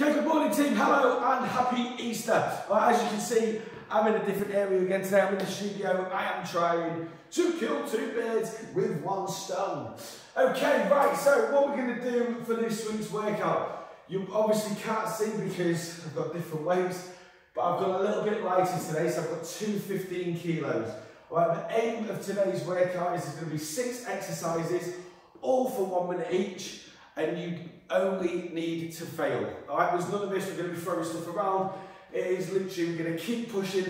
Okay, good morning team, hello and happy Easter. Well, as you can see, I'm in a different area again today. I'm in the studio. I am trying to kill two birds with one stone. Okay, right, so what we're going to do for this week's workout, you obviously can't see because I've got different weights, but I've got a little bit lighter today, so I've got two 15 kilos. Right, the aim of today's workout is going to be six exercises, all for one minute each and you only need to fail. All right, there's none of this, we're going to be throwing stuff around. It is literally, we're going to keep pushing,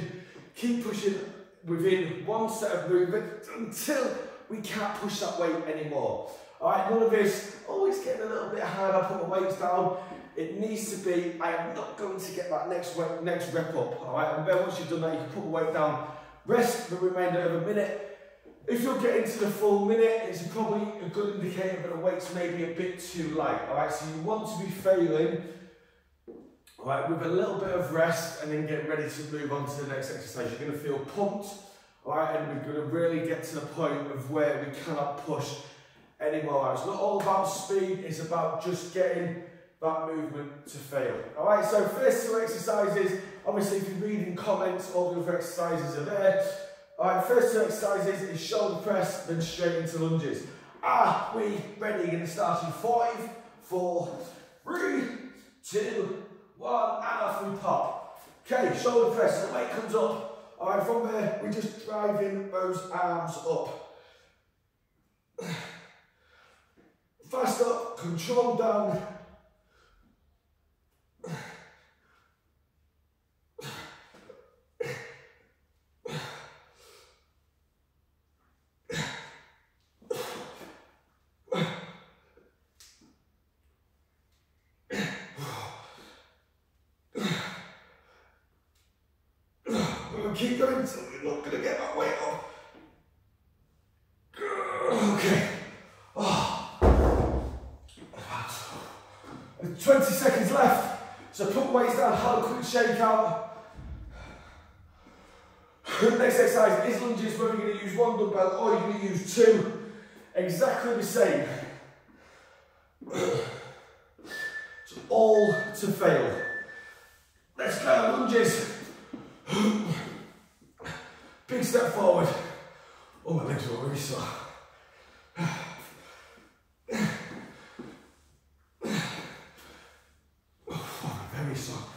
keep pushing within one set of movement until we can't push that weight anymore. All right, none of this, oh, always getting a little bit hard, I put my weights down. It needs to be, I am not going to get that next weight, next rep up, all right? And then once you've done that, you can put the weight down, rest the remainder of a minute, if you're getting to the full minute, it's probably a good indicator that the weight's maybe a bit too light. All right, so you want to be failing, all right, with a little bit of rest and then get ready to move on to the next exercise. You're going to feel pumped, all right, and we're going to really get to the point of where we cannot push anymore. It's not all about speed, it's about just getting that movement to fail. All right, so first two exercises, obviously if you're reading comments, all the other exercises are there. Alright, first two exercises is shoulder press, then straight into lunges. Ah, we ready? To start in five, four, three, two, one, and off we pop. Okay, shoulder press, the weight comes up. Alright, from there, we're just driving those arms up. Fast up, control down, keep going until we're not going to get that weight off. Okay. Oh. 20 seconds left. So put weights down, have a quick shake out. Next exercise is lunges where you're going to use one dumbbell or you're going to use two. Exactly the same. All to fail. Let's go, lunges. Big step forward. Oh, my legs are already sore. Oh, very sore.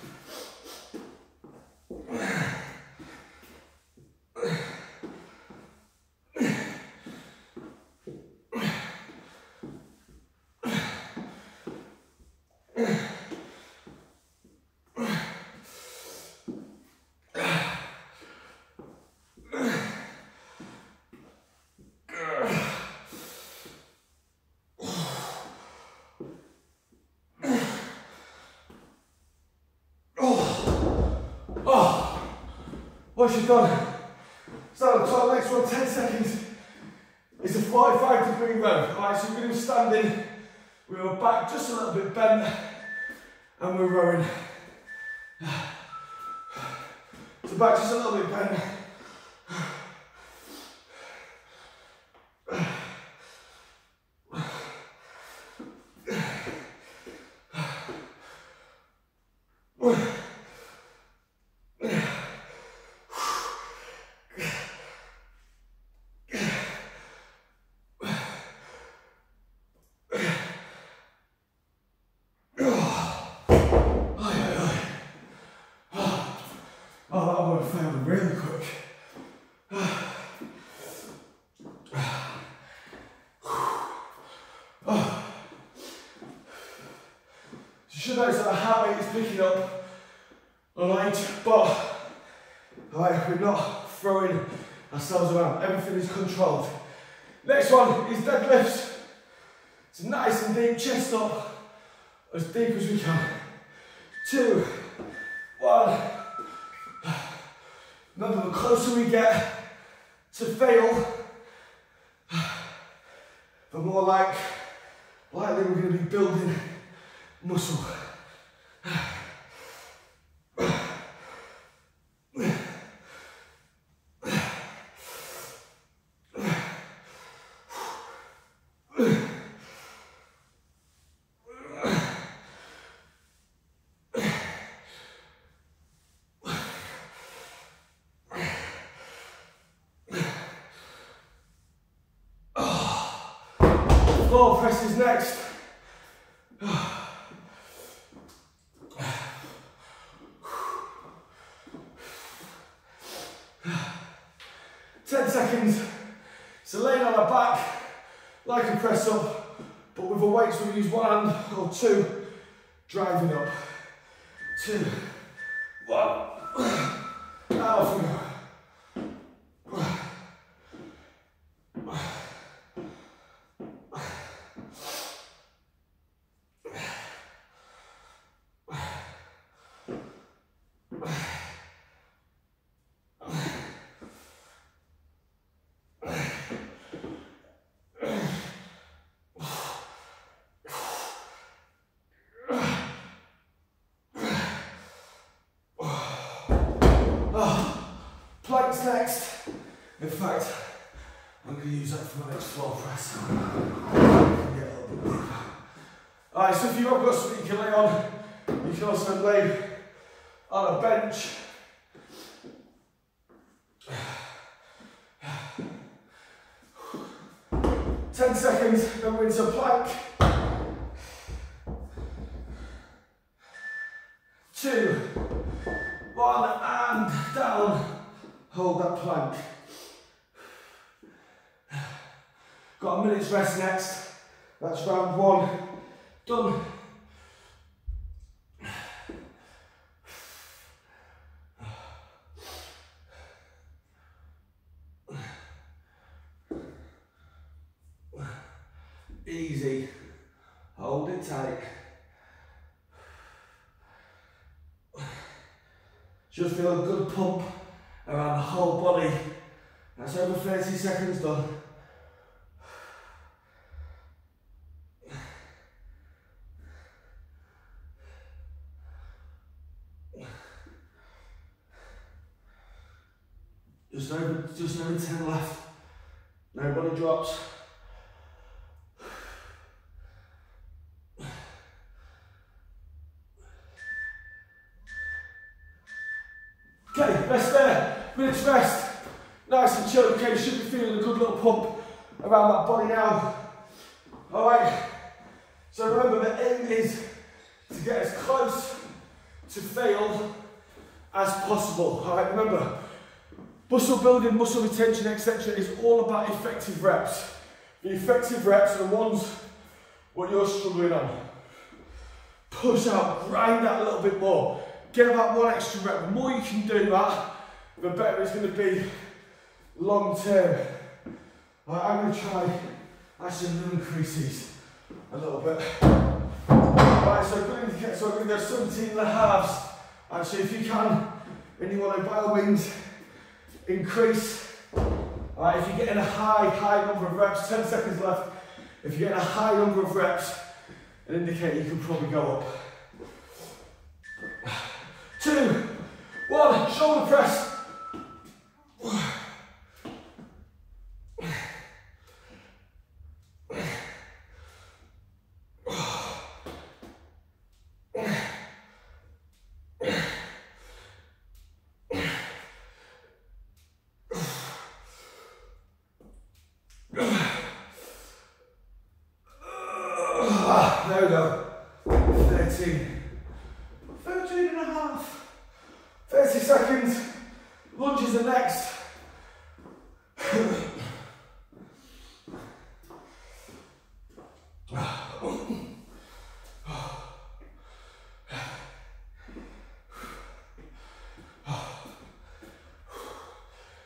Once you've done, stand up tall, next one, 10 seconds. It's a 45 degree row. Alright, so we're to be standing with our back just a little bit bent and we're rowing. So back just a little bit bent. Should notice that the heart rate is picking up, alright, but alright, we're not throwing ourselves around, everything is controlled. Next one is deadlifts. It's nice and deep, chest up, as deep as we can. Two, one. Remember, the closer we get to fail, the more like likely we're going to be building muscle. Floor presses next. Ten seconds. So laying on our back, like a press up, but with the weights we use one hand or two, driving up. Two, one, and off we go. Next. In fact, I'm going to use that for my next floor press. Alright, so if you have got something you can lay on, you can also lay on a bench. Ten seconds, then we're into plank. Two, one, and down. Hold that plank. Got a minute's rest next. That's round one. Done. Easy. Hold it tight. Just feel a good pump around the whole body. That's over 30 seconds done. Just over, just over 10 left. Nobody drops. Rest. Nice and chill. Okay, you should be feeling a good little pump around that body now. All right. So remember, the aim is to get as close to fail as possible. All right, remember, muscle building, muscle retention, etc. is all about effective reps. The effective reps are the ones what you're struggling on. Push out, grind that a little bit more. Get about one extra rep. The more you can do that, the better it's going to be long term. Right, I'm going to try actually increase these a little bit. Right, so I'm going to get, so I'm going to go 17 and a halves. Actually, if you can, and you want to by all means increase. Right, if you're getting a high, high number of reps, 10 seconds left. If you're getting a high number of reps, an indicator you can probably go up two, one, shoulder press. There we go. 13. 13 and a half. 30 seconds. Lunges are next.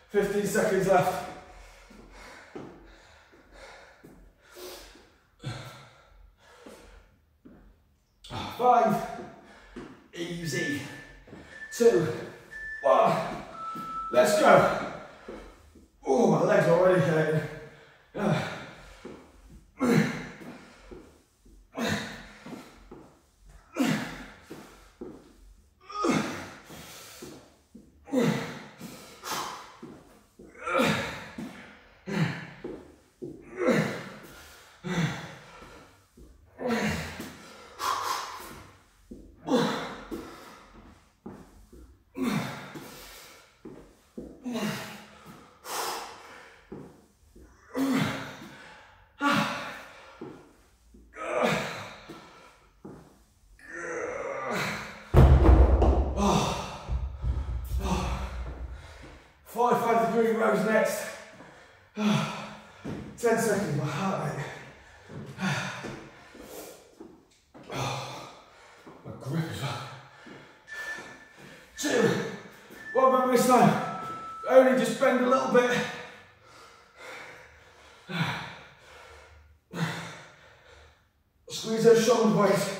Fifteen seconds left. Goes next. 10 seconds, my heart rate. my grip as well. Two. What about this time? Only just bend a little bit. Squeeze those shoulders, boys.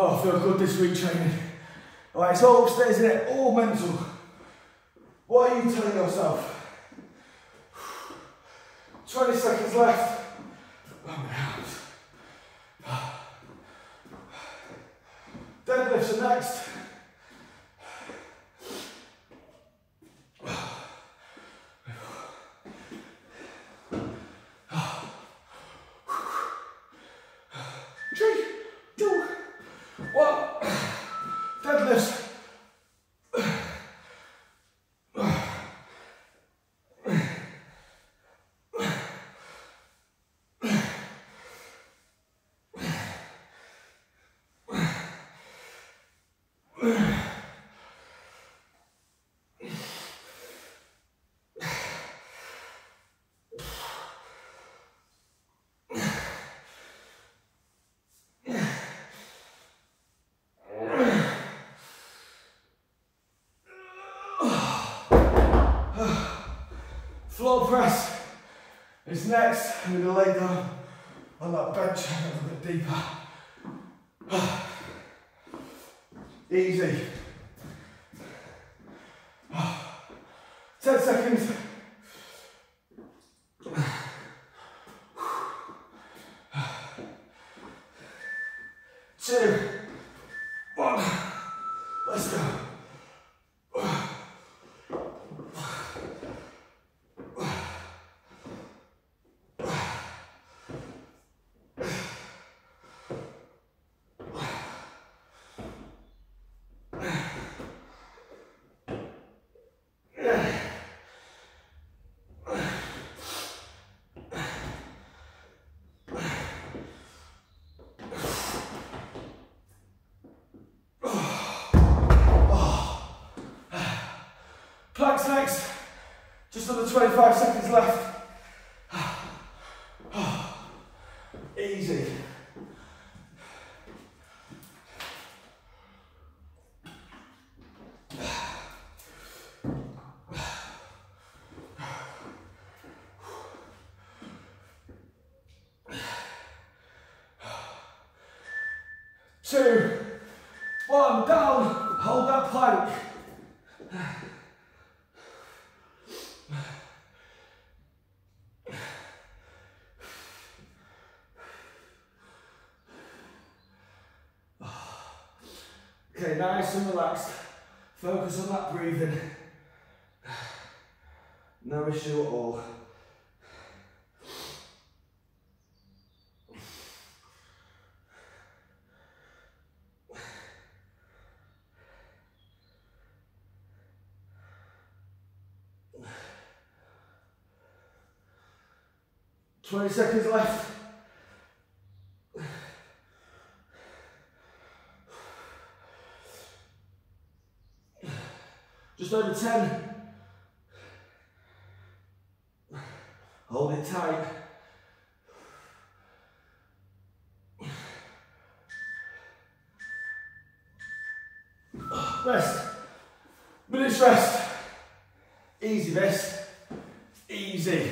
Oh, I feel good this week training. All right, it's all upstairs, isn't it? All mental. What are you telling yourself? 20 seconds left. Oh my arms. Deadlifts are next. Three, two, one. Deadlifts. Floor press is next. I'm going to lay down on that bench a little bit deeper. Easy. 10 seconds. Two, one, let's go. Planks next. Just under 25 seconds left. Easy. Two, one, down, hold that plank. Nice and relaxed. Focus on that breathing. No issue at all. Twenty seconds left. Just over 10. Hold it tight. Rest. Minutes rest. Easy this. Easy.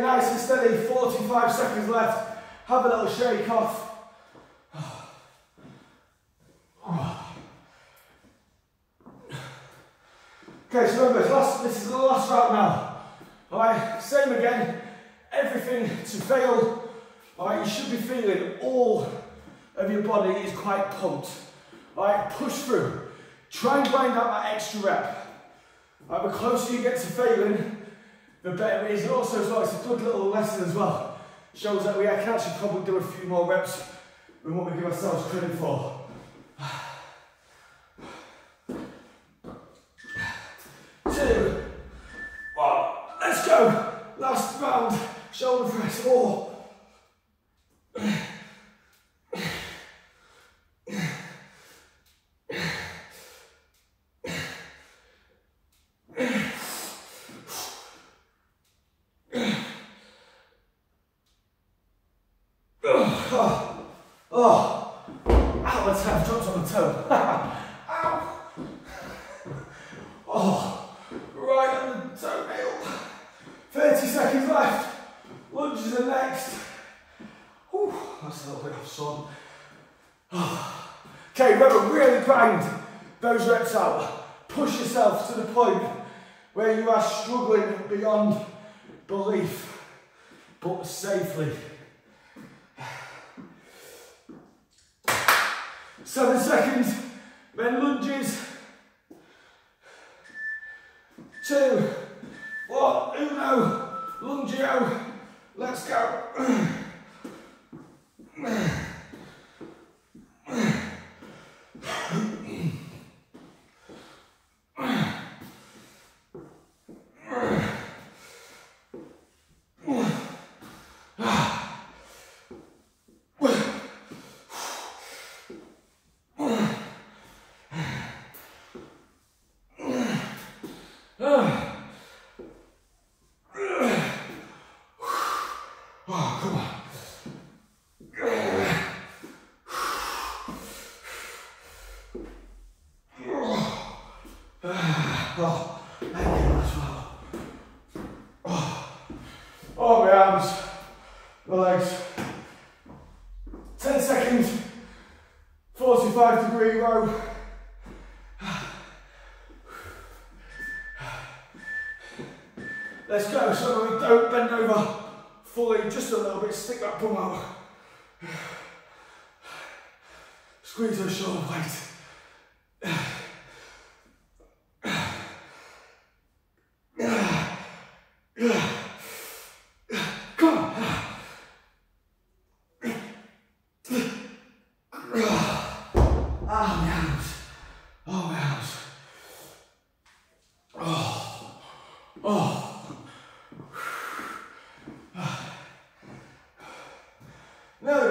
Nice and steady, 45 seconds left. Have a little shake off. Okay, so remember, this is the last round now. Alright, same again. Everything to fail. Alright, you should be feeling all of your body is quite pumped. Alright, push through. Try and grind out that extra rep. Alright, the closer you get to failing, the better it is. And also as well, it's a good little lesson as well. Shows that we can actually probably do a few more reps than what we give ourselves credit for. Two, one, let's go. Last round, shoulder press, four. Those reps out. Push yourself to the point where you are struggling beyond belief, but safely. Seven seconds, then lunges. Two, one, uno, lungio. Let's go. 10 seconds, 45 degree row. Let's go, so we don't bend over fully, just a little bit, stick that bum out. Squeeze those shoulder blades.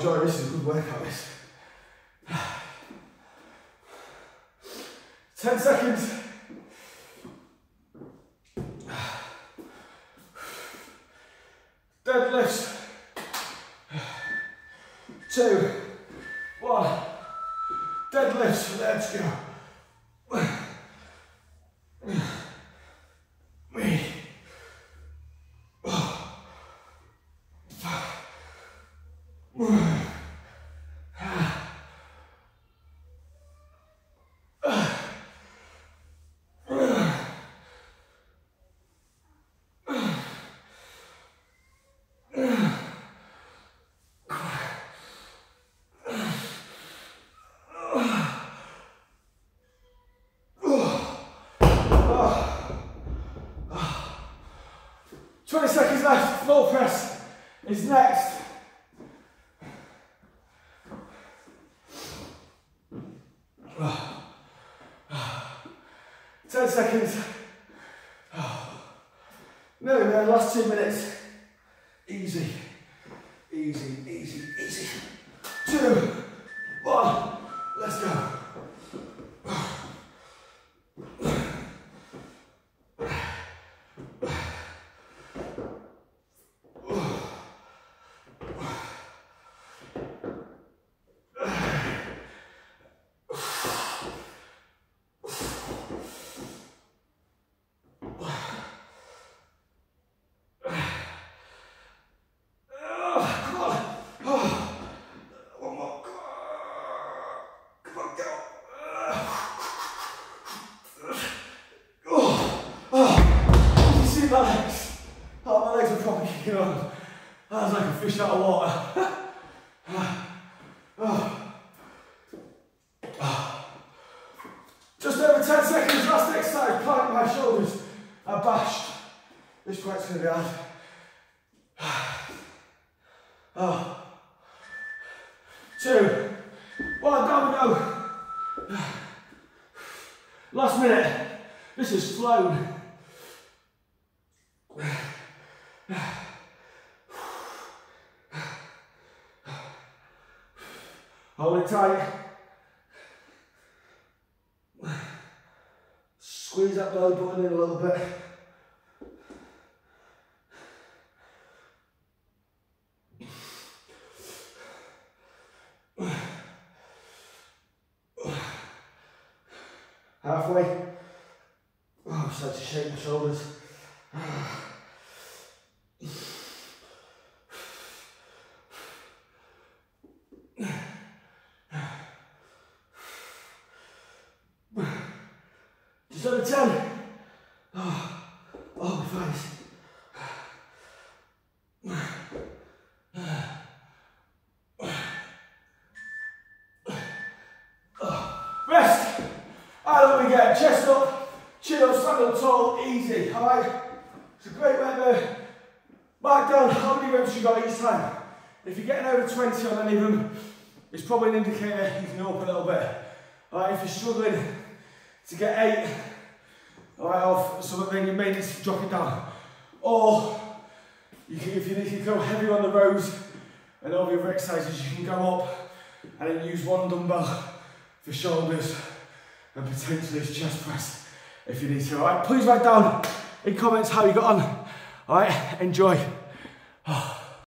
Enjoy this is a good workout this. 10 seconds. Deadlifts. Two, one. Deadlifts, let's go. Floor press is next. Ten seconds. Nearly there, two minutes. Easy, easy, easy, easy. Two, one, let's go. you know, I was like a fish out of water. Ah. Tight. Squeeze that belly button in a little bit. Halfway. Oh, starting to shake my shoulders. Just over 10. Oh, oh my face. Rest. Get. Chest up, chin up, stand up tall, easy. Alright? It's a great way to mark down how many reps you got each time. If you're getting over 20 on any of them, it's probably an indicator you can up a little bit. Alright, if you're struggling to get eight, alright, off something, then you may need to drop it down. Or you can, if you need to go heavy on the rows and all the other exercises, you can go up and then use one dumbbell for shoulders and potentially his chest press if you need to. Alright, please write down in comments how you got on. Alright, enjoy.